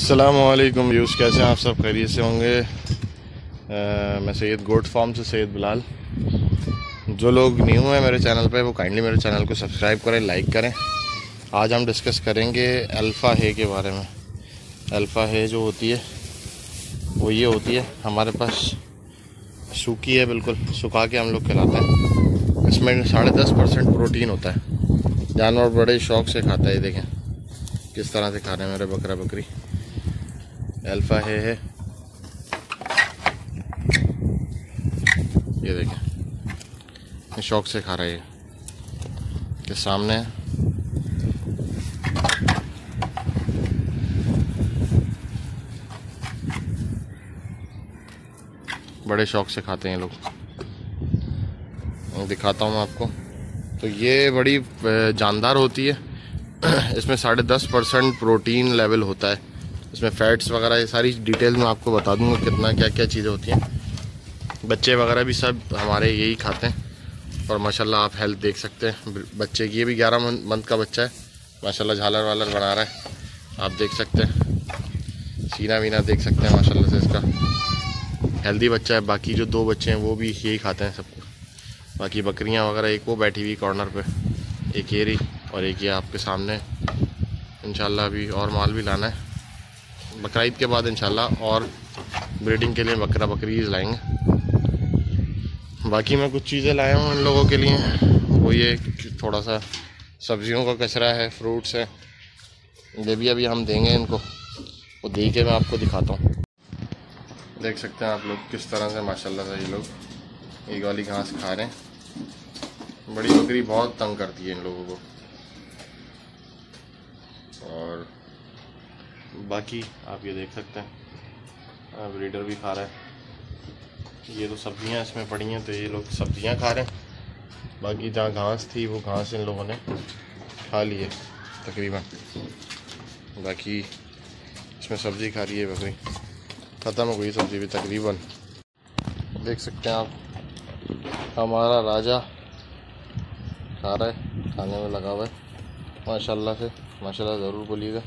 असलकुम व्यूज़ कैसे हैं आप सब? खैरियत से होंगे। आ, मैं सैयद गोट फार्म से सैयद बिलाल। जो लोग न्यू हैं मेरे चैनल पे वो काइंडली मेरे चैनल को सब्सक्राइब करें लाइक करें। आज हम डिस्कस करेंगे अल्फ़ा है के बारे में। अल्फ़ा है जो होती है वो ये होती है हमारे पास सूखी है बिल्कुल सुखा के हम लोग खिलाते हैं। इसमें साढ़े दस परसेंट प्रोटीन होता है। जानवर बड़े शौक से खाता है देखें। किस तरह से खा रहे हैं मेरे बकरा बकरी अल्फ़ा है है। ये देखें। शौक से खा रहा है। के सामने। बड़े शौक से खाते हैं लोग। दिखाता हूँ आपको। तो ये बड़ी जानदार होती है। इसमें साढ़े दस परसेंट प्रोटीन लेवल होता है। इसमें फैट्स वगैरह, ये सारी डिटेल में आपको बता दूँगा कितना क्या क्या चीज़ें होती हैं। बच्चे वगैरह भी सब हमारे यही खाते हैं और माशाल्लाह आप हेल्थ देख सकते हैं। बच्चे की ये भी ग्यारह मंथ का बच्चा है। माशाल्लाह झालर वालर बना रहा है। आप देख सकते हैं। सीना वीना देख सकते हैं माशाल्लाह से इसका। हेल्दी बच्चा है। बाकी जो दो बच्चे हैं वो भी यही खाते हैं सबको। बाकी बकरियाँ वगैरह, एक वो बैठी हुई कॉर्नर पे, एक ये रही और एक ये आपके सामने। इंशाल्लाह अभी और माल भी लाना है। बकरीद के बाद इंशाल्लाह और ब्रीडिंग के लिए बकरा बकरीज लाएँगे। बाकी मैं कुछ चीज़ें लाया हूँ इन लोगों के लिए। वो ये थोड़ा सा सब्जियों का कचरा है, फ्रूट्स है। ये भी अभी हम देंगे इनको। वो दे के मैं आपको दिखाता हूँ। देख सकते हैं आप लोग किस तरह से माशाल्लाह से ये लोग एक वाली घास खा रहे हैं। बड़ी बकरी बहुत तंग करती है इन लोगों को। और बाकी आप ये देख सकते हैं। अब रीडर भी खा रहा है। ये तो सब्ज़ियाँ इसमें पड़ी हैं तो ये लोग सब्ज़ियाँ खा रहे हैं। बाकी जहाँ घास थी, वो घास इन लोगों ने खा ली है, तकरीबन। बाकी इसमें सब्ज़ी खा रही है बकरी। ख़त्म हो गई सब्ज़ी भी, तकरीबन। देख सकते हैं आप, हमारा राजा खा रहा है, खाने में लगा हुआ है। माशाल्लाह से, माशाल्लाह ज़रूर बोलिएगा।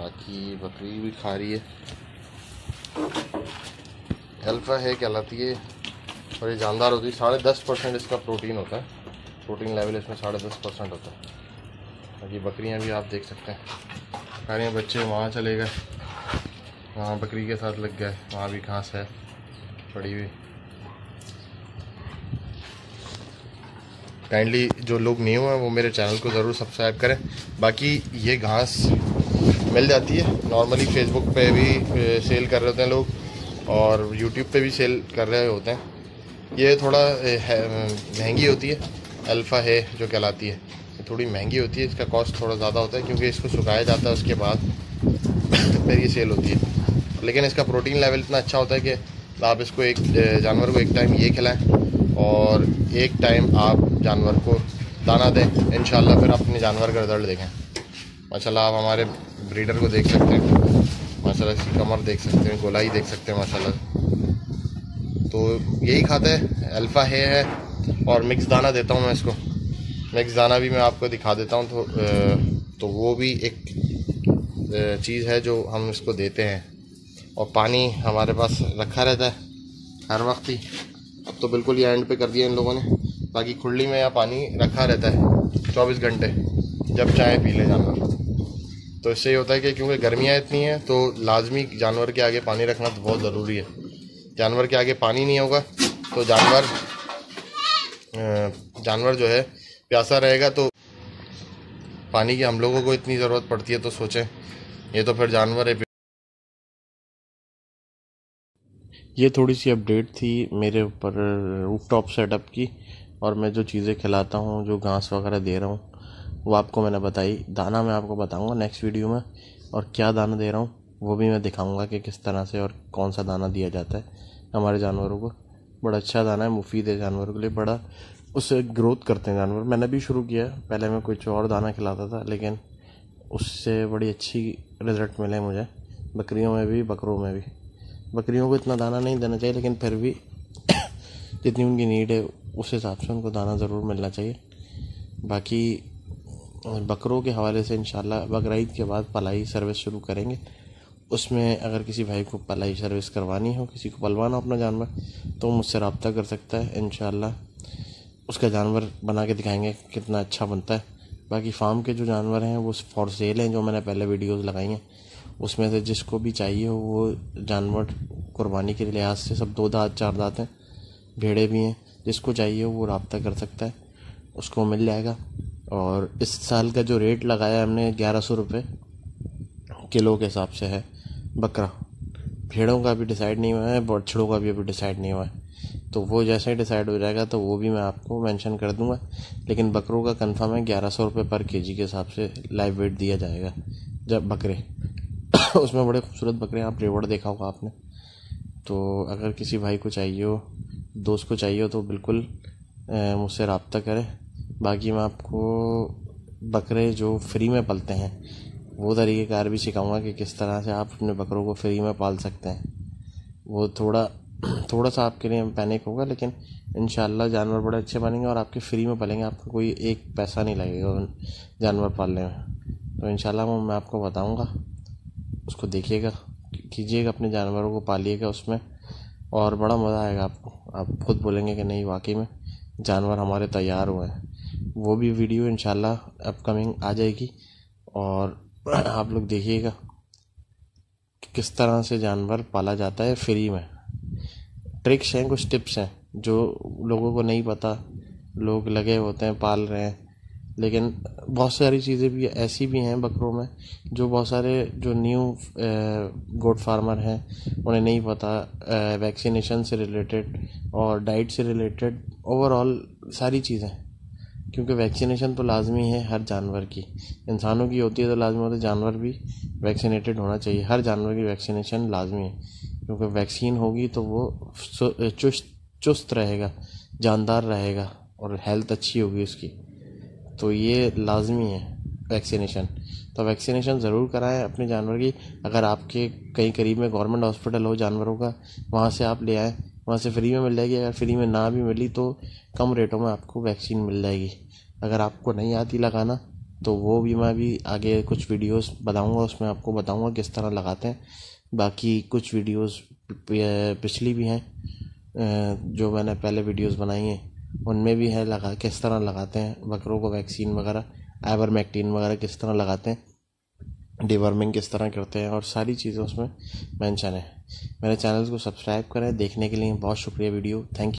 बाकी बकरी भी खा रही है। अल्फ़ा है, कहलाती है। और ये जानदार होती है। साढ़े दस परसेंट इसका प्रोटीन होता है। प्रोटीन लेवल इसमें साढ़े दस परसेंट होता है। बाकी बकरियाँ भी आप देख सकते हैं। सारे बच्चे, वहाँ चले गए। वहाँ बकरी के साथ लग गए। वहाँ भी घास है, पड़ी हुई। काइंडली जो लोग न्यू हैं, वो मेरे चैनल को ज़रूर सब्सक्राइब करें। बाकी ये घास मिल जाती है। नॉर्मली फेसबुक पे भी सेल कर रहे होते हैं लोग और यूट्यूब पे भी सेल कर रहे होते हैं। ये थोड़ा महँगी होती है। अल्फ़ा है, जो कहलाती है। थोड़ी महँगी होती है। इसका कॉस्ट थोड़ा ज़्यादा होता है क्योंकि इसको सुखाया जाता है, उसके बाद फिर ये सेल होती है। लेकिन इसका प्रोटीन लेवल इतना अच्छा होता है कि आप इसको एक जानवर को एक टाइम ये खिलाएँ और एक टाइम आप जानवर को दाना दें। इन फिर अपने जानवर का रिज़ल्ट देखें। माशाल्लाह, आप हमारे ब्रीडर को देख सकते हैं। माशाल्लाह, इसकी कमर देख सकते हैं, गोलाई देख सकते हैं, माशाल्लाह। तो यही खाता है अल्फ़ा है है, और मिक्स दाना देता हूँ मैं इसको। मिक्स दाना भी मैं आपको दिखा देता हूँ तो तो वो भी एक चीज़ है जो हम इसको देते हैं। और पानी हमारे पास रखा रहता है, हर वक्त ही। अब तो बिल्कुल ही एंड पे कर दिया इन लोगों ने। बाकी खुली में यहाँ पानी रखा रहता है, चौबीस घंटे, जब चाय पी ले जानवर तो इससे ये होता है कि क्योंकि गर्मियाँ इतनी हैं तो लाजमी जानवर के आगे पानी रखना तो बहुत ज़रूरी है। जानवर के आगे पानी नहीं होगा तो जानवर जानवर जो है प्यासा रहेगा तो पानी की हम लोगों को इतनी ज़रूरत पड़ती है तो सोचें। ये तो फिर जानवर है। ये थोड़ी सी अपडेट थी मेरे ऊपर रूफ टॉप सेटअप की, और मैं जो चीज़ें खिलाता हूँ, जो घास वगैरह दे रहा हूँ वो आपको मैंने बताई। दाना मैं आपको बताऊँगा नेक्स्ट वीडियो में और क्या दाना दे रहा हूँ, वो भी मैं दिखाऊँगा कि किस तरह से और कौन सा दाना दिया जाता है हमारे जानवरों को। बड़ा अच्छा दाना है, मुफीद है जानवरों के लिए, बड़ा उससे ग्रोथ करते हैं जानवर। मैंने भी शुरू किया पहले मैं कुछ और दाना खिलाता था, लेकिन उससे बड़ी अच्छी रिज़ल्ट मिले मुझे, बकरियों में भी, बकरों में भी। बकरियों को इतना दाना नहीं देना चाहिए, लेकिन फिर भी जितनी उनकी नीड है, उस हिसाब से उनको दाना ज़रूर मिलना चाहिए। बाकी और बकरों के हवाले से इंशाल्लाह बकरीद के बाद पलाई सर्विस शुरू करेंगे। उसमें अगर किसी भाई को पलाई सर्विस करवानी हो, किसी को पलवाना हो अपना जानवर तो मुझसे रबता कर सकता है इन उसका जानवर बना के दिखाएँगे कितना अच्छा बनता है। बाकी फार्म के जो जानवर हैं, वो फॉर सेल हैं, जो मैंने पहले वीडियोज़ लगाई हैं। उसमें से जिसको भी चाहिए हो, वो जानवर कुर्बानी के लिहाज से सब दो दाँत, चार दाँत हैं। भेड़े भी हैं, जिसको चाहिए वो रबता कर सकता है। उसको मिल जाएगा। और इस साल का जो रेट लगाया हमने ग्यारह सौ रुपये किलो के हिसाब से है बकरा। भेड़ों का भी डिसाइड नहीं हुआ है, बछड़ों का भी अभी डिसाइड नहीं हुआ है। तो वो जैसे ही डिसाइड हो जाएगा तो वो भी मैं आपको मेंशन कर दूँगा। लेकिन बकरों का कंफर्म है ग्यारह सौ रुपये पर के जी के हिसाब से लाइव वेट दिया जाएगा, जब बकरे। उसमें बड़े खूबसूरत बकरे आप रेवड़ देखा होगा आपने। तो अगर किसी भाई को चाहिए हो, दोस्त को चाहिए हो तो बिल्कुल मुझसे रबता करें। बाकी मैं आपको बकरे जो फ्री में पलते हैं, वो तरीक़ेकार भी सिखाऊँगा कि किस तरह से आप अपने बकरों को फ्री में पाल सकते हैं। वो थोड़ा थोड़ा सा आपके लिए पैनिक होगा, लेकिन इन जानवर बड़े अच्छे बनेंगे और आपके फ्री में पलेंगे, आपको कोई एक पैसा नहीं लगेगा जानवर पालने में। तो इन मैं आपको बताऊँगा, उसको देखिएगा, कीजिएगा अपने जानवरों को, पालिएगा उसमें, और बड़ा मज़ा आएगा आपको। आप खुद बोलेंगे कि नहीं, वाकई में जानवर हमारे तैयार हुए हैं। वो भी वीडियो इंशाल्लाह अपकमिंग आ जाएगी। और आप लोग देखिएगा कि किस तरह से जानवर पाला जाता है फ्री में। ट्रिक्स हैं, कुछ टिप्स हैं, जो लोगों को नहीं पता। लोग लगे होते हैं, पाल रहे हैं। लेकिन बहुत सारी चीज़ें भी, ऐसी भी हैं बकरों में, जो बहुत सारे, जो न्यू गोट फार्मर हैं, उन्हें नहीं पता वैक्सीनेशन से रिलेटेड और डाइट से रिलेटेड। ओवरऑल सारी चीज़ें। क्योंकि वैक्सीनेशन तो लाजमी है हर जानवर की। इंसानों की होती है तो लाजमी होती है, जानवर भी वैक्सीनेटेड होना चाहिए। हर जानवर की वैक्सीनेशन लाजमी है, क्योंकि वैक्सीन होगी तो वो चुस्त चुस्त रहेगा, जानदार रहेगा और हेल्थ अच्छी होगी उसकी। तो ये लाजमी है वैक्सीनेशन तो वैक्सीनेशन ज़रूर कराएँ अपने जानवर की। अगर आपके कहीं करीब में गवर्नमेंट हॉस्पिटल हो जानवरों का, वहाँ से आप ले आएँ। वहाँ से फ्री में मिल जाएगी, अगर फ्री में ना भी मिली तो कम रेटों में आपको वैक्सीन मिल जाएगी। अगर आपको नहीं आती लगाना तो वो भी मैं भी आगे कुछ वीडियोस बताऊँगा, उसमें आपको बताऊँगा किस तरह लगाते हैं। बाकी कुछ वीडियोस पिछली भी हैं जो मैंने पहले वीडियोस बनाई हैं, उनमें भी है लगा, किस तरह लगाते हैं, बकरों को वैक्सीन वगैरह एवरमेक्टिन वगैरह किस तरह लगाते हैं। डिवर्मिंग किस तरह करते हैं और सारी चीज़ें उसमें मेंशन है। मेरे चैनल को सब्सक्राइब करें, देखने के लिए बहुत शुक्रिया वीडियो। Thank you.